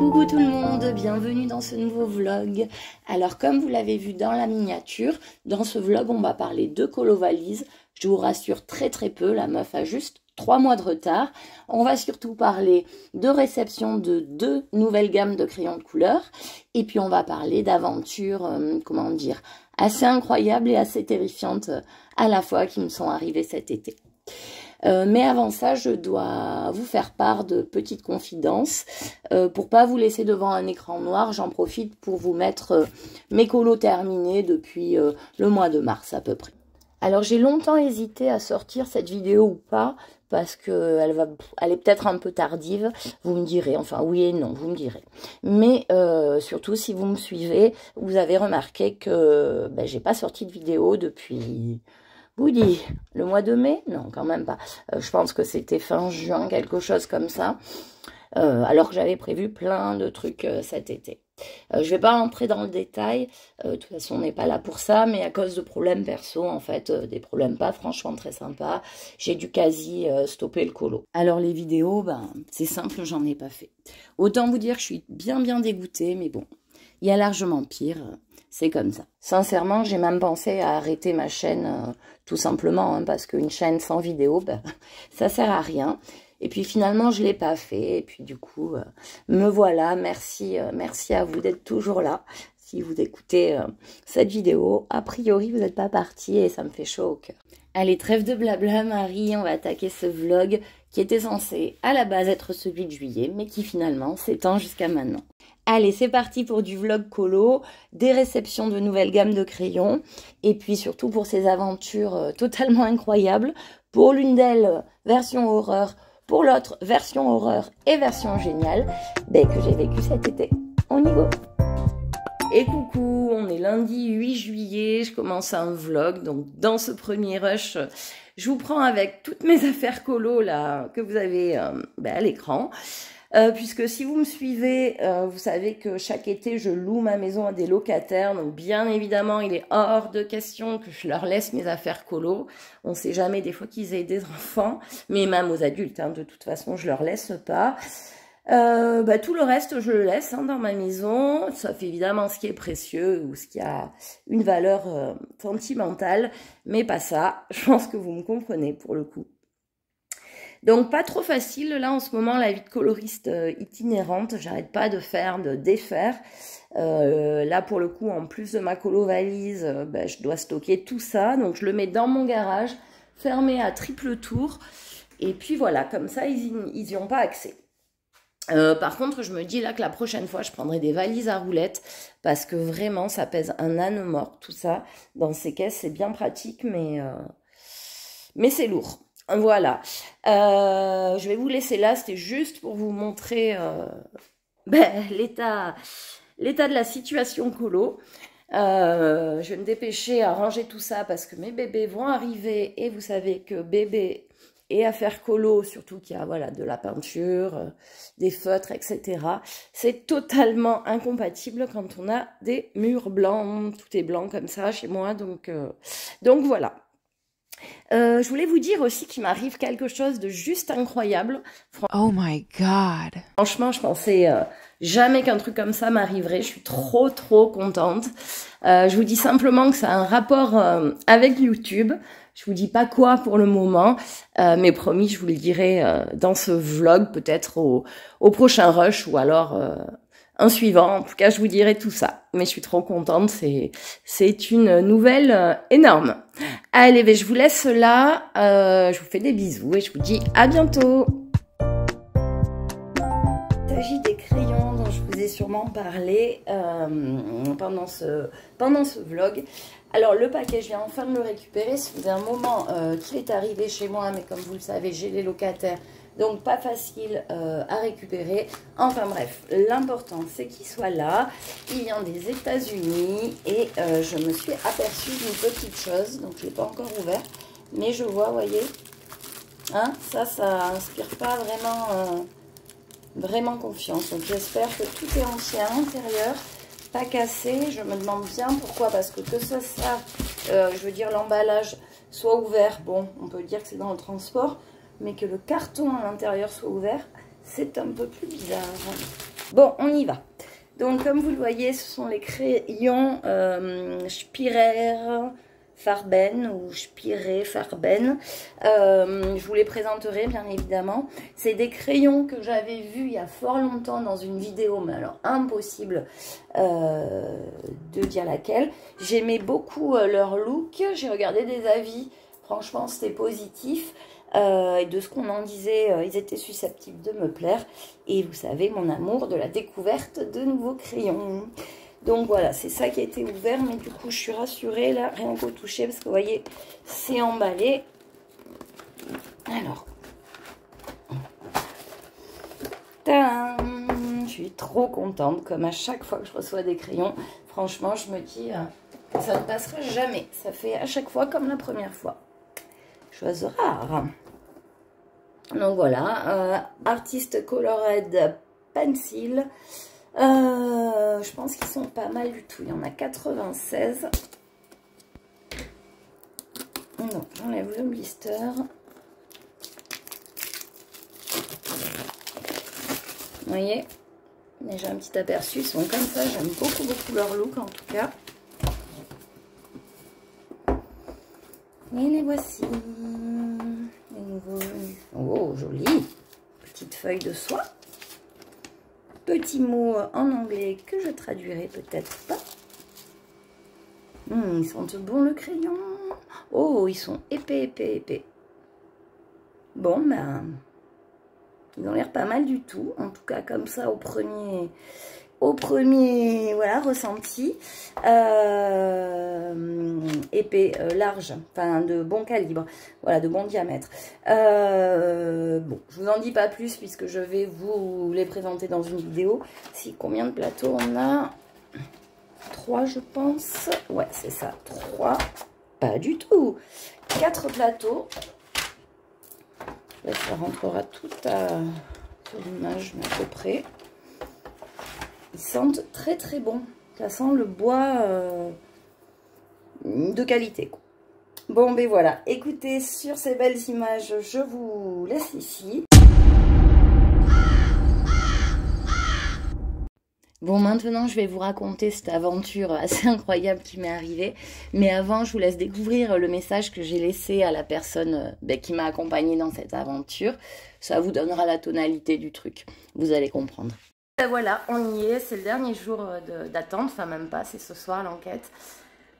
coucou tout le monde, bienvenue dans ce nouveau vlog. Alors comme vous l'avez vu dans la miniature, dans ce vlog on va parler de colo valise. Je vous rassure très très peu, la meuf a juste trois mois de retard. On va surtout parler de réception de deux nouvelles gammes de crayons de couleur. Et puis on va parler d'aventures, euh, comment dire, assez incroyables et assez terrifiantes à la fois qui me sont arrivées cet été. Euh, mais avant ça, je dois vous faire part de petites confidences. Euh, pour pas vous laisser devant un écran noir, j'en profite pour vous mettre euh, mes colos terminés depuis le mois de mars à peu près. Alors j'ai longtemps hésité à sortir cette vidéo ou pas parce que elle est peut-être un peu tardive. Vous me direz, enfin oui et non, vous me direz. Mais surtout si vous me suivez, vous avez remarqué que ben, j'ai pas sorti de vidéo depuis dit le mois de mai? Non, quand même pas. Euh, je pense que c'était fin juin, quelque chose comme ça. Euh, alors que j'avais prévu plein de trucs euh, cet été. je vais pas rentrer dans le détail, de toute façon on n'est pas là pour ça, mais à cause de problèmes perso, en fait, des problèmes pas franchement très sympas, j'ai dû quasi stopper le colo. Alors les vidéos, ben, c'est simple, j'en ai pas fait. Autant vous dire que je suis bien bien dégoûtée, mais bon, il y a largement pire, c'est comme ça. Sincèrement, j'ai même pensé à arrêter ma chaîne tout simplement, hein, parce qu'une chaîne sans vidéo, ben, ça sert à rien. Et puis finalement, je l'ai pas fait. Et puis du coup, euh, me voilà. Merci, euh, merci à vous d'être toujours là. Si vous écoutez euh, cette vidéo, a priori, vous n'êtes pas parti et ça me fait chaud au cœur. Allez, trêve de blabla, Marie. On va attaquer ce vlog qui était censé à la base être celui de juillet, mais qui finalement s'étend jusqu'à maintenant. Allez, c'est parti pour du vlog colo, des réceptions de nouvelles gammes de crayons, et puis surtout pour ces aventures euh, totalement incroyables. Pour l'une d'elles, version horreur, pour l'autre, version horreur et version géniale, ben, que j'ai vécu cet été. On y go et coucou, on est lundi 8 juillet, je commence un vlog, donc dans ce premier rush, je vous prends avec toutes mes affaires colo là que vous avez euh, ben, à l'écran. Euh, puisque si vous me suivez, euh, vous savez que chaque été, je loue ma maison à des locataires. Donc, bien évidemment, il est hors de question que je leur laisse mes affaires colo. On sait jamais des fois qu'ils aient des enfants, mais même aux adultes, hein, de toute façon, je leur laisse pas. Euh, bah, tout le reste, je le laisse hein, dans ma maison, sauf évidemment ce qui est précieux ou ce qui a une valeur sentimentale, mais pas ça. Je pense que vous me comprenez pour le coup. Donc pas trop facile là en ce moment la vie de coloriste euh, itinérante, j'arrête pas de faire, de défaire. Euh, là pour le coup en plus de ma colo valise, euh, ben, je dois stocker tout ça, donc je le mets dans mon garage, fermé à triple tour, et puis voilà, comme ça ils n'y ont pas accès. par contre, je me dis là que la prochaine fois, je prendrai des valises à roulettes parce que vraiment, ça pèse un âne mort, tout ça. Dans ces caisses, c'est bien pratique, mais, mais c'est lourd. Voilà. Euh, je vais vous laisser là. C'était juste pour vous montrer euh, ben, l'état de la situation colo. Euh, je vais me dépêcher à ranger tout ça parce que mes bébés vont arriver et vous savez que bébé et à faire colo, surtout qu'il y a voilà, de la peinture, des feutres, etc. C'est totalement incompatible quand on a des murs blancs, tout est blanc comme ça chez moi, donc voilà. Euh, je voulais vous dire aussi qu'il m'arrive quelque chose de juste incroyable. Oh my god. Franchement, je pensais euh, jamais qu'un truc comme ça m'arriverait. Je suis trop trop contente. Euh, je vous dis simplement que ça a un rapport avec YouTube. Je vous dis pas quoi pour le moment, mais promis, je vous le dirai dans ce vlog, peut-être au, au, prochain rush ou alors un suivant. En tout cas, je vous dirai tout ça. Mais je suis trop contente. C'est, c'est une nouvelle euh, énorme. Allez, ben, je vous laisse là. Euh, je vous fais des bisous et je vous dis à bientôt. Il s'agit des crayons dont je vous ai sûrement parlé euh, pendant, ce, pendant ce vlog. Alors, le paquet, je viens enfin de le récupérer. Faisait un moment qu'il est arrivé chez moi, mais comme vous le savez, j'ai les locataires donc pas facile euh, à récupérer. Enfin bref, l'important c'est qu'il soit là. Il vient des États-Unis et euh, je me suis aperçue d'une petite chose. Donc je l'ai pas encore ouvert, mais je vois, voyez, hein, ça, ça inspire pas vraiment, euh, vraiment confiance. Donc j'espère que tout est entier à l'intérieur pas cassé. Je me demande bien pourquoi, parce que que ce ça, je veux dire l'emballage soit ouvert, bon, on peut dire que c'est dans le transport, mais que le carton à l'intérieur soit ouvert, c'est un peu plus bizarre. Bon, on y va. Donc, comme vous le voyez, ce sont les crayons euh, Farben ou Spirer Farben. Euh, je vous les présenterai bien évidemment. C'est des crayons que j'avais vus il y a fort longtemps dans une vidéo, mais alors impossible euh, de dire laquelle. J'aimais beaucoup euh, leur look. J'ai regardé des avis. Franchement, c'était positif. Euh, et de ce qu'on en disait, euh, ils étaient susceptibles de me plaire. Et vous savez, mon amour de la découverte de nouveaux crayons. Donc voilà, c'est ça qui a été ouvert, mais du coup, je suis rassurée, là, rien qu'au toucher, parce que vous voyez, c'est emballé. Alors. Je suis trop contente, comme à chaque fois que je reçois des crayons. Franchement, je me dis, euh, ça ne passera jamais. Ça fait à chaque fois comme la première fois. Chose rare. Donc voilà, euh, Artist Colored Pencil. Euh, je pense qu'ils sont pas mal du tout. Il y en a 96. Non, j'enlève le blister. Vous voyez Déjà un petit aperçu. Ils sont comme ça. J'aime beaucoup, beaucoup leur look en tout cas. Et les voici. Oh, joli. Petite feuille de soie. Petit mot en anglais que je traduirai peut-être pas. Hum, ils sentent bon le crayon. Oh, ils sont épais, épais, épais. Bon, ben, ils ont l'air pas mal du tout. En tout cas, comme ça, au premier, au premier voilà, ressenti. Euh, épais, euh, large, enfin de bon calibre, voilà, de bon diamètre. Euh, bon, je vous en dis pas plus puisque je vais vous les présenter dans une vidéo. Si combien de plateaux on a? Trois, je pense. Ouais, c'est ça, trois. Pas du tout. Quatre plateaux. Là, ça rentrera tout à, l'image, à peu près. Ils sentent très très bon. Ça sent le bois euh, de qualité. Bon, ben voilà. Écoutez, sur ces belles images, je vous laisse ici. Bon, maintenant, je vais vous raconter cette aventure assez incroyable qui m'est arrivée. Mais avant, je vous laisse découvrir le message que j'ai laissé à la personne euh, ben, qui m'a accompagnée dans cette aventure. Ça vous donnera la tonalité du truc. Vous allez comprendre. Ben voilà, on y est. C'est le dernier jour euh, d'attente. Enfin, même pas, c'est ce soir l'enquête.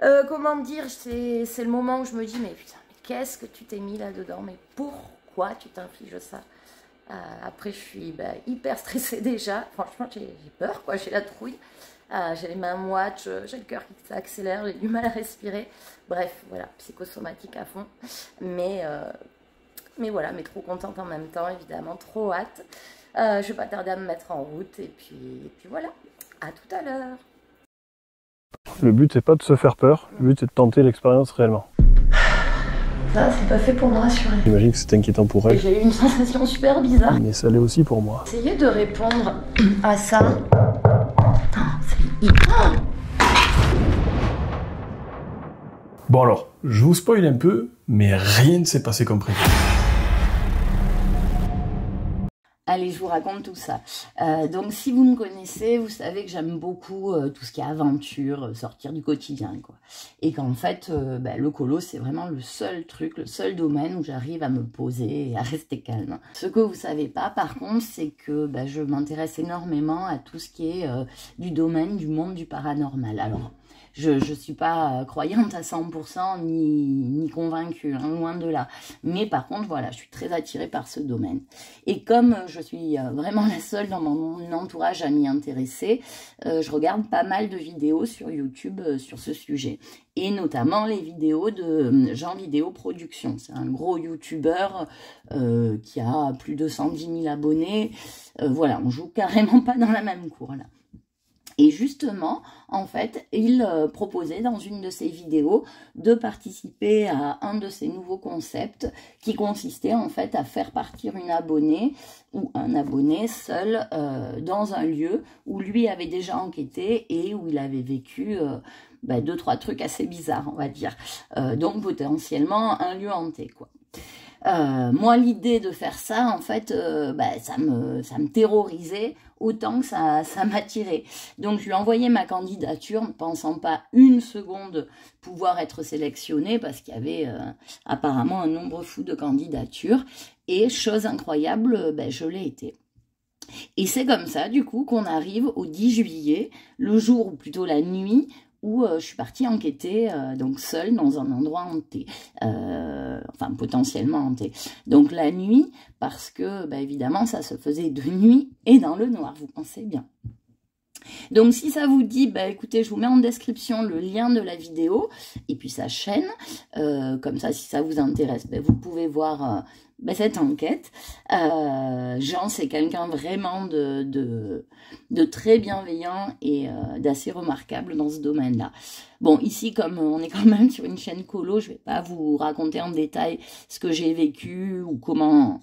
Euh, comment dire, c'est le moment où je me dis, mais putain, mais qu'est-ce que tu t'es mis là-dedans? Mais pourquoi tu t'infliges ça? Euh, après, je suis bah, hyper stressée déjà. Franchement, j'ai peur, quoi. J'ai la trouille. J'ai les mains moites, j'ai le cœur qui s'accélère, j'ai du mal à respirer. Bref, voilà, psychosomatique à fond. Mais, mais voilà, mais trop contente en même temps, évidemment, trop hâte. Je vais pas tarder à me mettre en route et puis, et puis voilà, à tout à l'heure. Le but, c'est pas de se faire peur, le but, c'est de tenter l'expérience réellement. Ça, c'est pas fait pour me rassurer. J'imagine que c'est inquiétant pour elle. J'ai eu une sensation super bizarre. Mais ça l'est aussi pour moi. Essayez de répondre à ça. c'est. Bon alors, je vous spoil un peu, mais rien ne s'est passé comme prévu. Allez, je vous raconte tout ça. Euh, donc, si vous me connaissez, vous savez que j'aime beaucoup euh, tout ce qui est aventure, euh, sortir du quotidien, quoi. Et qu'en fait, bah, le colo, c'est vraiment le seul truc, le seul domaine où j'arrive à me poser et à rester calme. Ce que vous savez pas, par contre, c'est que bah, je m'intéresse énormément à tout ce qui est du domaine du monde du paranormal. Alors, je ne suis pas croyante à 100% ni, convaincue, hein, loin de là. Mais par contre, voilà, je suis très attirée par ce domaine. Et comme je suis euh, vraiment la seule dans mon entourage à m'y intéresser, euh, je regarde pas mal de vidéos sur YouTube euh, sur ce sujet. Et notamment les vidéos de Jean Vidéo Production. C'est un gros YouTuber qui a plus de 110 000 abonnés. voilà, on joue carrément pas dans la même cour là. Et justement, en fait, il euh, proposait dans une de ses vidéos de participer à un de ses nouveaux concepts qui consistait en fait à faire partir une abonnée ou un abonné seul euh, dans un lieu où lui avait déjà enquêté et où il avait vécu euh, bah, deux, trois trucs assez bizarres, on va dire. donc potentiellement un lieu hanté, quoi. Euh, moi, l'idée de faire ça, en fait, euh, bah, ça, me, terrorisait autant que ça, m'attirait. Donc, je lui ai envoyé ma candidature, ne pensant pas une seconde pouvoir être sélectionnée, parce qu'il y avait euh, apparemment un nombre fou de candidatures. Et chose incroyable, ben, je l'ai été. Et c'est comme ça, du coup, qu'on arrive au 10 juillet, le jour, ou plutôt la nuit, où euh, je suis partie enquêter, euh, donc seule, dans un endroit hanté. Euh, enfin, potentiellement hanté. Donc la nuit, parce que, bah, évidemment, ça se faisait de nuit et dans le noir, vous pensez bien. Donc si ça vous dit, bah écoutez, je vous mets en description le lien de la vidéo et puis sa chaîne. comme ça, si ça vous intéresse, bah, vous pouvez voir ben, cette enquête. Euh, Jean, c'est quelqu'un vraiment de, très bienveillant et euh, d'assez remarquable dans ce domaine-là. Bon, ici, comme on est quand même sur une chaîne colo, je vais pas vous raconter en détail ce que j'ai vécu ou comment,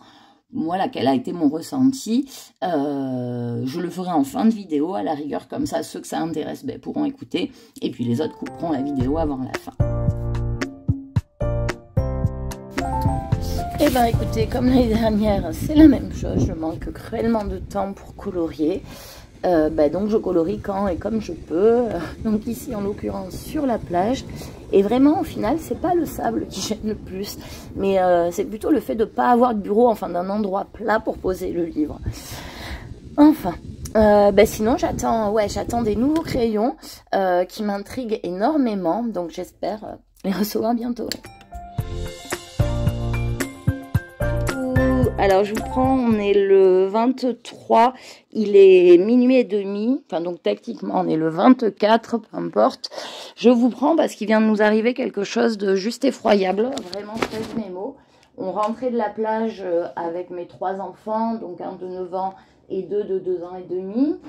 voilà, quel a été mon ressenti. Euh, je le ferai en fin de vidéo, à la rigueur, comme ça, ceux que ça intéresse ben, pourront écouter, et puis les autres couperont la vidéo avant la fin. Eh bien écoutez, comme l'année dernière, c'est la même chose. Je manque cruellement de temps pour colorier. Euh, ben, donc je colorie quand et comme je peux. Donc ici en l'occurrence sur la plage. Et vraiment au final c'est pas le sable qui gêne le plus. Mais euh, c'est plutôt le fait de ne pas avoir de bureau, enfin d'un endroit plat pour poser le livre. Enfin. Euh, ben sinon j'attends ouais j'attends des nouveaux crayons qui m'intriguent énormément donc j'espère les recevoir bientôt. Alors, je vous prends, on est le 23, il est minuit et demi, enfin donc techniquement on est le 24, peu importe. Je vous prends parce qu'il vient de nous arriver quelque chose de juste effroyable, vraiment très mémo. On rentrait de la plage euh, avec mes trois enfants, donc un de 9 ans et deux de 2 ans et demi.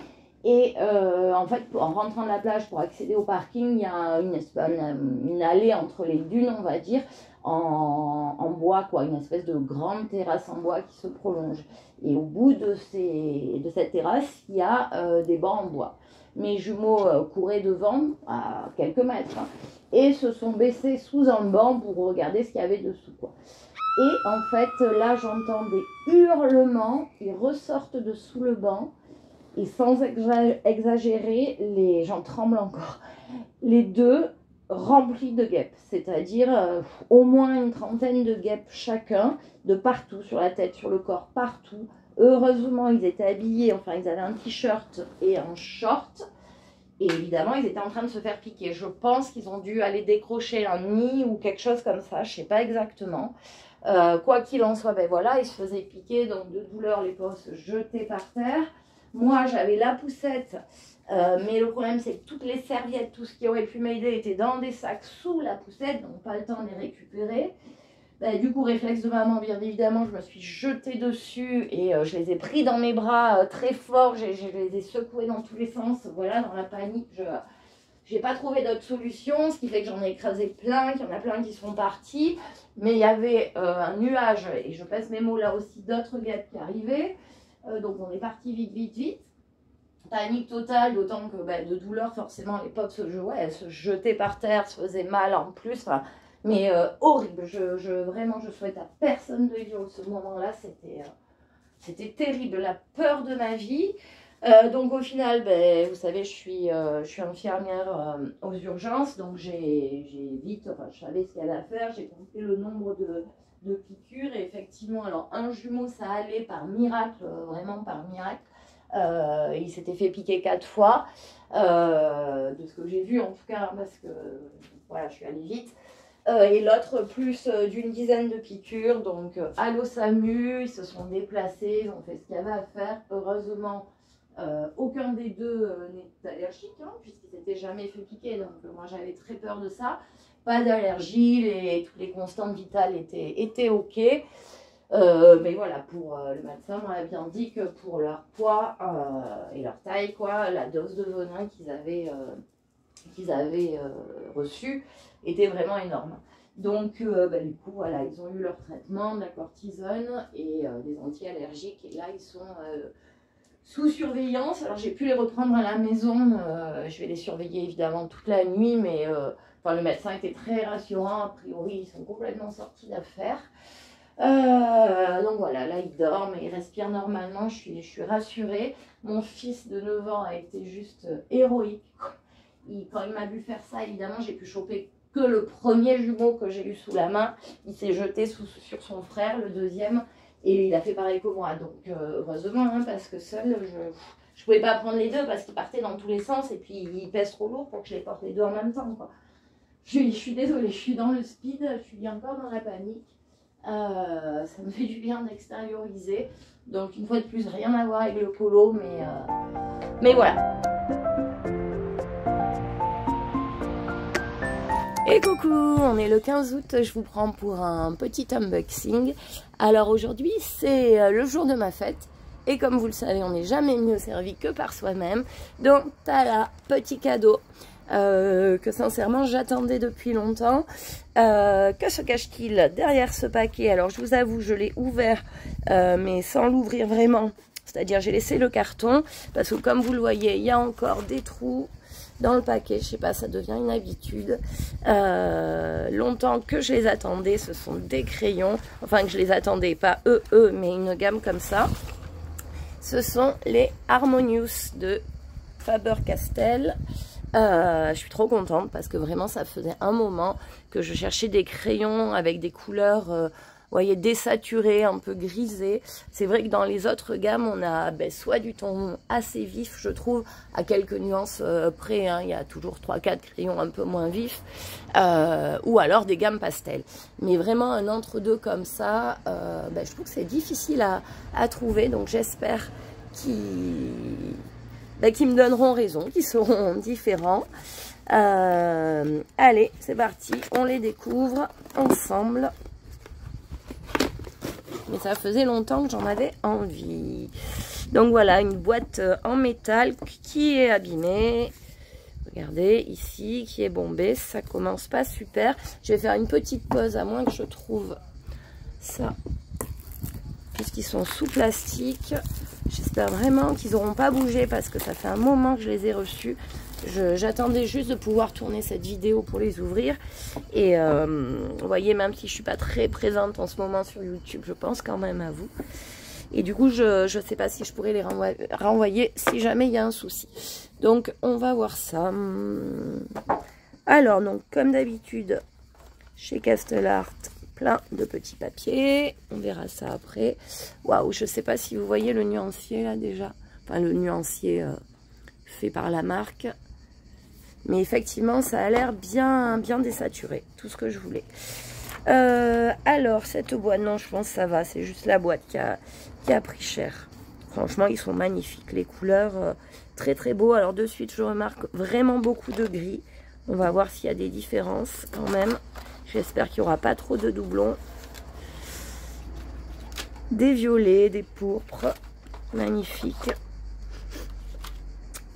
Et euh, en fait, en rentrant de la plage pour accéder au parking, il y a une allée entre les dunes, on va dire, en, bois, quoi, une espèce de grande terrasse en bois qui se prolonge. Et au bout de, cette terrasse, il y a euh, des bancs en bois. Mes jumeaux euh, couraient devant à quelques mètres hein, et se sont baissés sous un banc pour regarder ce qu'il y avait dessous. Et en fait, là, j'entends des hurlements. Ils ressortent de sous le banc. Et sans exagérer, les gens tremblent encore. Les deux remplis de guêpes, c'est-à-dire euh, au moins une trentaine de guêpes chacun, de partout, sur la tête, sur le corps, partout. Heureusement, ils étaient habillés, enfin, ils avaient un t-shirt et un short. Et évidemment, ils étaient en train de se faire piquer. Je pense qu'ils ont dû aller décrocher un nid ou quelque chose comme ça, je ne sais pas exactement. Euh, quoi qu'il en soit, ben voilà, ils se faisaient piquer, donc de douleur, les peaux se jetaient par terre. Moi, j'avais la poussette euh, mais le problème, c'est que toutes les serviettes, tout ce qui aurait pu m'aider était dans des sacs sous la poussette, donc pas le temps de les récupérer. Bah, du coup, réflexe de maman, bien évidemment, je me suis jetée dessus et euh, je les ai pris dans mes bras euh, très fort. Je les ai secoués dans tous les sens. Voilà, dans la panique, je n'ai pas trouvé d'autre solution, ce qui fait que j'en ai écrasé plein, qu'il y en a plein qui sont partis. Mais il y avait un nuage, et je passe mes mots là aussi, d'autres guêpes qui arrivaient. Donc on est parti vite, vite, vite panique totale, d'autant que bah, de douleur, forcément, les potes se, jouaient, elles se jetaient par terre, se faisaient mal en plus. mais euh, horrible. Je, je, vraiment, je souhaite à personne de vivre ce moment-là. C'était, euh, c'était terrible, la peur de ma vie. Euh, donc au final, ben, vous savez, je suis, je suis infirmière aux urgences, donc j'ai, vite, enfin, je savais ce qu'il y avait à faire, j'ai compté le nombre de, de piqûres et effectivement, alors un jumeau, ça allait par miracle, vraiment par miracle. Euh, il s'était fait piquer quatre fois, euh, de ce que j'ai vu en tout cas, parce que voilà, je suis allée vite. Euh, et l'autre plus d'une dizaine de piqûres. Donc à l'OSAMU, ils se sont déplacés, ils ont fait ce qu'il y avait à faire. Heureusement, aucun des deux n'est allergique, hein, puisqu'ils jamais fait piquer. Donc moi j'avais très peur de ça. Pas d'allergie, les, tous les constantes vitales étaient, étaient OK. Euh, mais voilà, pour euh, le médecin m'avait bien dit que pour leur poids euh, et leur taille, quoi, la dose de venin qu'ils avaient, qu'ils avaient reçue était vraiment énorme. Donc, bah, du coup, voilà, ils ont eu leur traitement de la cortisone et des anti-allergiques. Et là, ils sont sous surveillance. Alors, j'ai pu les reprendre à la maison. je vais les surveiller évidemment toute la nuit, mais le médecin était très rassurant. A priori, ils sont complètement sortis d'affaire. Euh, donc voilà, là il dort, mais il respire normalement, je suis, je suis rassurée. Mon fils de 9 ans a été juste euh, héroïque. Quand il m'a vu faire ça, évidemment, j'ai pu choper que le premier jumeau que j'ai eu sous la main. Il s'est jeté sur son frère, le deuxième, et il a fait pareil que moi. Donc euh, heureusement, hein, parce que seul, je ne pouvais pas prendre les deux parce qu'ils partaient dans tous les sens et puis ils pèsent trop lourd pour que je les porte les deux en même temps. Je, suis désolée, je suis dans le speed, je suis encore dans la panique. Euh, ça me fait du bien d'extérioriser. Donc une fois de plus, rien à voir avec le polo, mais, euh, mais voilà. Et coucou, on est le 15 août, je vous prends pour un petit unboxing. Alors aujourd'hui, c'est euh, le jour de ma fête. Et comme vous le savez, on n'est jamais mieux servi que par soi-même. Donc, t'as là, petit cadeau. Euh, que sincèrement j'attendais depuis longtemps. Euh, que se cache-t-il derrière ce paquet? Alors je vous avoue, je l'ai ouvert, euh, mais sans l'ouvrir vraiment. C'est-à-dire j'ai laissé le carton, parce que comme vous le voyez, il y a encore des trous dans le paquet. Je sais pas, ça devient une habitude. longtemps que je les attendais, ce sont des crayons. Enfin que je les attendais, pas eux, eux, mais une gamme comme ça. Ce sont les Harmonious de Faber-Castell. Euh, je suis trop contente parce que vraiment ça faisait un moment que je cherchais des crayons avec des couleurs, euh, voyez, désaturées, un peu grisées. C'est vrai que dans les autres gammes, on a ben, soit du ton assez vif, je trouve, à quelques nuances euh, près. Hein. il y a toujours 3-4 crayons un peu moins vifs, ou alors des gammes pastel. Mais vraiment un entre-deux comme ça, ben, je trouve que c'est difficile à, à trouver. Donc j'espère qu'il bah, qui me donneront raison, qui seront différents. Euh, allez, c'est parti, on les découvre ensemble. Mais ça faisait longtemps que j'en avais envie. Donc voilà, une boîte en métal qui est abîmée. Regardez, ici, qui est bombée. Ça commence pas super. Je vais faire une petite pause, à moins que je trouve ça. Puisqu'ils sont sous plastique. J'espère vraiment qu'ils n'auront pas bougé parce que ça fait un moment que je les ai reçus. J'attendais juste de pouvoir tourner cette vidéo pour les ouvrir. Et euh, vous voyez, même si je ne suis pas très présente en ce moment sur YouTube, je pense quand même à vous. Et du coup, je ne sais pas si je pourrais les renvoyer, si jamais il y a un souci. Donc, on va voir ça. Alors, donc, comme d'habitude, chez Castellart, plein de petits papiers. On verra ça après. Waouh, je sais pas si vous voyez le nuancier là déjà. Enfin, le nuancier euh, fait par la marque. Mais effectivement, ça a l'air bien, bien désaturé. Tout ce que je voulais. Euh, alors, cette boîte, non, je pense que ça va. C'est juste la boîte qui a, qui a pris cher. Franchement, ils sont magnifiques. Les couleurs, euh, très très beaux. Alors, de suite, je remarque vraiment beaucoup de gris. On va voir s'il y a des différences quand même. J'espère qu'il n'y aura pas trop de doublons. Des violets, des pourpres. Magnifiques.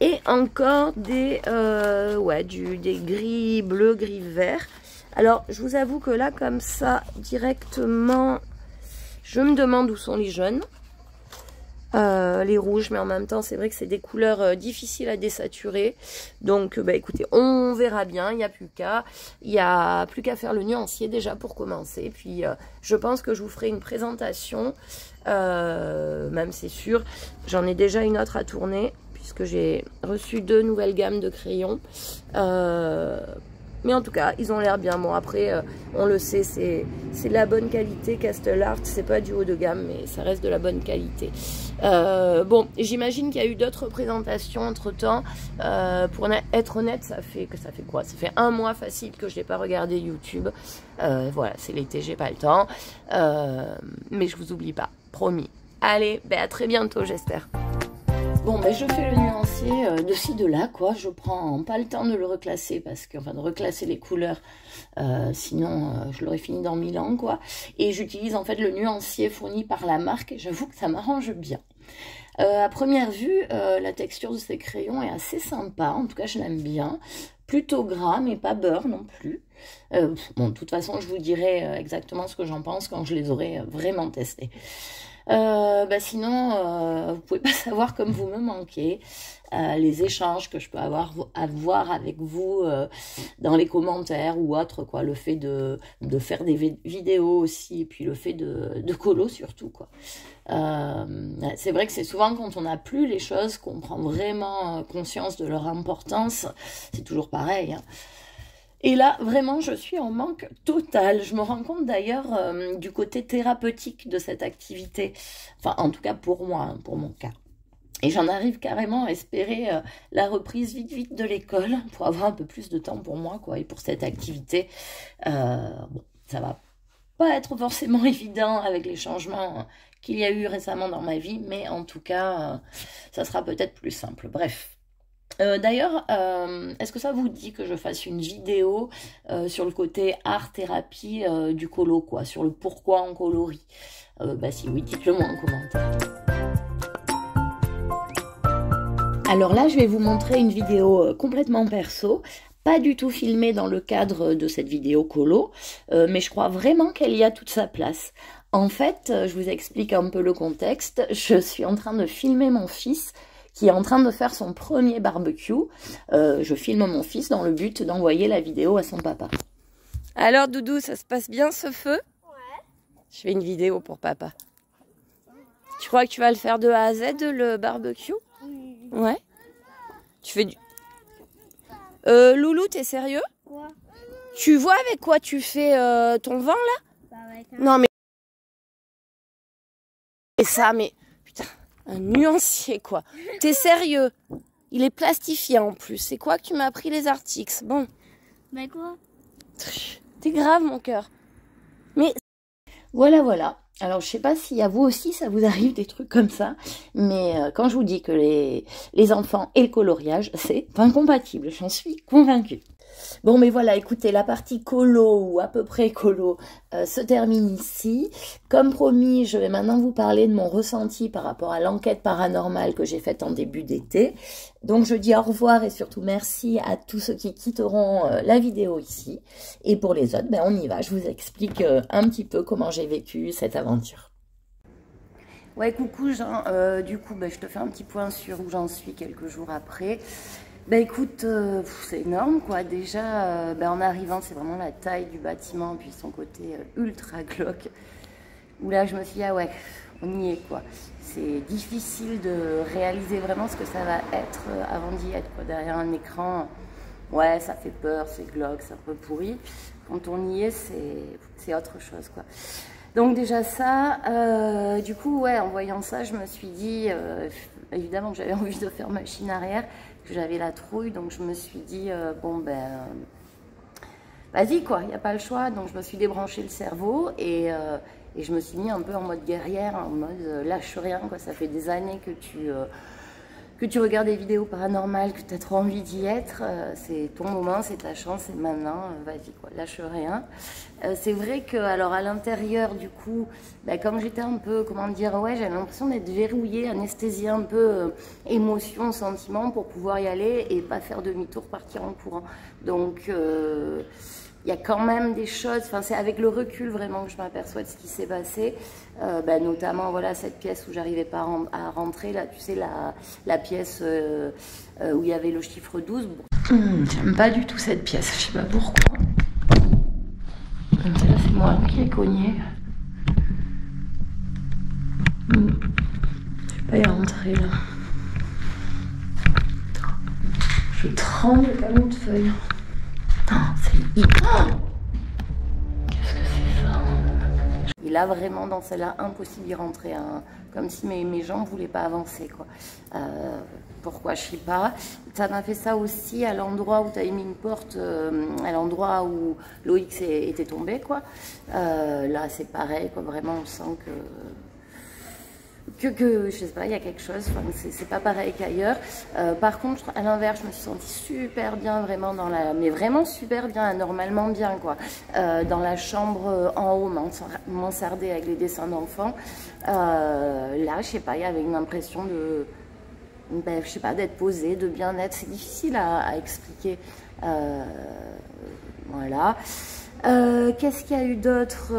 Et encore des, euh, ouais, des gris bleu, gris vert. Alors, je vous avoue que là, comme ça, directement, je me demande où sont les jeunes. Euh, les rouges, mais en même temps, c'est vrai que c'est des couleurs euh, difficiles à désaturer. Donc, bah, écoutez, on verra bien, il n'y a plus qu'à. Il n'y a plus qu'à faire le nuancier déjà pour commencer. Puis, euh, je pense que je vous ferai une présentation, même c'est sûr. J'en ai déjà une autre à tourner, puisque j'ai reçu deux nouvelles gammes de crayons. Mais en tout cas, ils ont l'air bien. Bon, après, euh, on le sait, c'est de la bonne qualité. Castle Art, c'est pas du haut de gamme, mais ça reste de la bonne qualité. Euh, bon, j'imagine qu'il y a eu d'autres présentations entre-temps. Euh, pour être honnête, ça fait ça fait quoi? Ça fait un mois facile que je n'ai pas regardé YouTube. voilà, c'est l'été, j'ai pas le temps. mais je vous oublie pas, promis. Allez, ben à très bientôt, j'espère. Bon, ben je fais le nuancier euh, de ci, de là, quoi. Je prends pas le temps de le reclasser, parce que, enfin, de reclasser les couleurs, euh, sinon euh, je l'aurais fini dans mille ans, quoi. Et j'utilise en fait le nuancier fourni par la marque, j'avoue que ça m'arrange bien. à première vue, la texture de ces crayons est assez sympa, en tout cas je l'aime bien. Plutôt gras, mais pas beurre non plus. bon, de toute façon, je vous dirai exactement ce que j'en pense quand je les aurai vraiment testés. Euh, bah sinon, euh, vous pouvez pas savoir comme vous me manquez. Euh, les échanges que je peux avoir avoir avec vous euh, dans les commentaires ou autre quoi le fait de, de faire des vidéos aussi et puis le fait de, de colo surtout quoi euh, c'est vrai que c'est souvent quand on n'a plus les choses qu'on prend vraiment conscience de leur importance c'est toujours pareil hein. Et là, vraiment, je suis en manque total. Je me rends compte d'ailleurs euh, du côté thérapeutique de cette activité. Enfin, en tout cas pour moi, hein, pour mon cas. Et j'en arrive carrément à espérer euh, la reprise vite vite de l'école pour avoir un peu plus de temps pour moi, quoi, et pour cette activité. Euh, bon, ça va pas être forcément évident avec les changements qu'il y a eu récemment dans ma vie, mais en tout cas, ça sera peut-être plus simple. Bref, euh, d'ailleurs, euh, est-ce que ça vous dit que je fasse une vidéo euh, sur le côté art-thérapie du colo, quoi, sur le pourquoi on colorie? Bah si oui, dites-le moi en commentaire. Alors là, je vais vous montrer une vidéo complètement perso, pas du tout filmée dans le cadre de cette vidéo colo, mais je crois vraiment qu'elle y a toute sa place. En fait, je vous explique un peu le contexte, je suis en train de filmer mon fils qui est en train de faire son premier barbecue. Euh, je filme mon fils dans le but d'envoyer la vidéo à son papa. Alors Doudou, ça se passe bien ce feu? Ouais. Je fais une vidéo pour papa. Tu crois que tu vas le faire de A à Z, le barbecue? Oui. Ouais. Tu fais du... Euh, Loulou, t'es sérieux? Quoi? Tu vois avec quoi tu fais euh, ton vin là? Bah, Non mais... Et ça, mais... Un nuancier, quoi. T'es sérieux? Il est plastifié en plus. C'est quoi que tu m'as appris les articles? Bon. Mais quoi? T'es grave, mon cœur. Mais. Voilà, voilà. Alors, je sais pas si à vous aussi ça vous arrive des trucs comme ça, mais euh, quand je vous dis que les, les enfants et le coloriage, c'est incompatible, j'en suis convaincue. Bon, mais voilà, écoutez, la partie colo, ou à peu près colo, euh, se termine ici. Comme promis, je vais maintenant vous parler de mon ressenti par rapport à l'enquête paranormale que j'ai faite en début d'été. Donc, je dis au revoir et surtout merci à tous ceux qui quitteront euh, la vidéo ici. Et pour les autres, ben, on y va. Je vous explique euh, un petit peu comment j'ai vécu cette aventure. Ouais, coucou Jean. du coup, ben, je te fais un petit point sur où j'en suis quelques jours après. Ben écoute, euh, c'est énorme quoi. Déjà, euh, ben, en arrivant, c'est vraiment la taille du bâtiment, puis son côté euh, ultra glauque. Où là, je me suis dit, ah ouais, on y est quoi. C'est difficile de réaliser vraiment ce que ça va être avant d'y être quoi. Derrière un écran, ouais, ça fait peur, c'est glauque, c'est un peu pourri. Quand on y est, c'est autre chose quoi. Donc déjà ça, du coup, ouais, en voyant ça, je me suis dit, évidemment que j'avais envie de faire machine arrière j'avais la trouille, donc je me suis dit, euh, bon ben, vas-y quoi, il n'y a pas le choix. Donc je me suis débranché le cerveau et, euh, et, je me suis mis un peu en mode guerrière, en mode euh, lâche rien, quoi. Ça fait des années que tu que tu regardes des vidéos paranormales, que tu as trop envie d'y être, euh, c'est ton moment, c'est ta chance, c'est maintenant, euh, vas-y quoi, lâche rien. Euh, c'est vrai que alors à l'intérieur du coup, bah, comme j'étais un peu, comment dire, ouais, j'avais l'impression d'être verrouillée, anesthésiée un peu émotion, sentiment pour pouvoir y aller et pas faire demi-tour, partir en courant. Donc il y a quand même des choses, enfin c'est avec le recul vraiment que je m'aperçois de ce qui s'est passé, euh, ben, notamment voilà cette pièce où j'arrivais pas à rentrer, là tu sais la, pièce euh, euh, où il y avait le chiffre 12. Hum, j'aime pas du tout cette pièce, je sais pas pourquoi. c'est moi qui ai cogné. Hum, je vais pas y rentrer là. Je tremble comme une feuille. Qu'est-ce que c'est ça Et là, vraiment, dans celle-là, impossible d'y rentrer. Hein. Comme si mes, mes jambes ne voulaient pas avancer. Quoi. Euh, pourquoi, je sais pas. Ça m'a fait ça aussi à l'endroit où tu as mis une porte, euh, à l'endroit où Loïc était tombé. Quoi. Euh, là, c'est pareil. Quoi. Vraiment, on sent que que, que je sais pas, il y a quelque chose, c'est pas pareil qu'ailleurs. Euh, par contre, à l'inverse, je me suis sentie super bien vraiment dans la, mais vraiment super bien, anormalement bien quoi, euh, dans la chambre euh, en haut, mansardée avec les dessins d'enfants. là, je sais pas, il y avait une impression de, ben, je sais pas, d'être posée, de bien-être. C'est difficile à, expliquer. voilà. Qu'est-ce qu'il y a eu d'autre?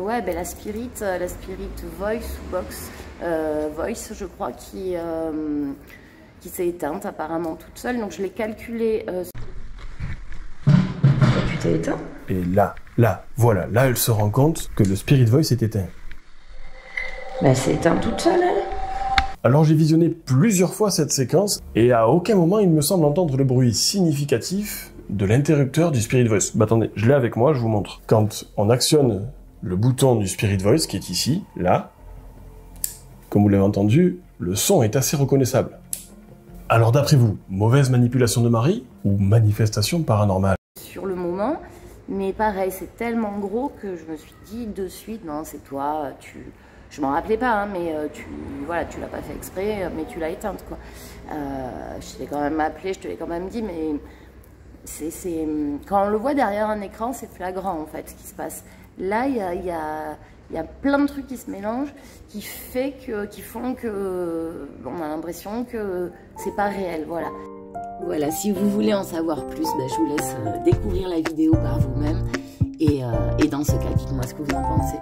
Ouais, ben la Spirit, la Spirit Voice ou Box Voice, je crois, qui, qui s'est éteinte apparemment toute seule. Donc je l'ai calculé. tu t'es éteint Et là, là, voilà, là elle se rend compte que le Spirit Voice est éteint. Ben c'est éteint toute seule, elle alors j'ai visionné plusieurs fois cette séquence et à aucun moment il me semble entendre le bruit significatif de l'interrupteur du Spirit Voice. Bah attendez, je l'ai avec moi, je vous montre. Quand on actionne le bouton du Spirit Voice qui est ici, là, comme vous l'avez entendu, le son est assez reconnaissable. Alors d'après vous, mauvaise manipulation de Marie ou manifestation paranormale? Sur le moment, mais pareil, c'est tellement gros que je me suis dit de suite, non, c'est toi, tu je m'en rappelais pas, hein, mais euh, tu voilà, tu l'as pas fait exprès, mais tu l'as éteinte quoi. Euh, je t'ai quand même appelé, je te l'ai quand même dit, mais c'est quand on le voit derrière un écran, c'est flagrant en fait ce qui se passe. Là, il y a, y, a, y a, plein de trucs qui se mélangent, qui font que on a l'impression que c'est pas réel, voilà. Voilà, si vous voulez en savoir plus, ben, je vous laisse euh, découvrir la vidéo par vous-même. Et, et dans ce cas, dites-moi ce que vous en pensez.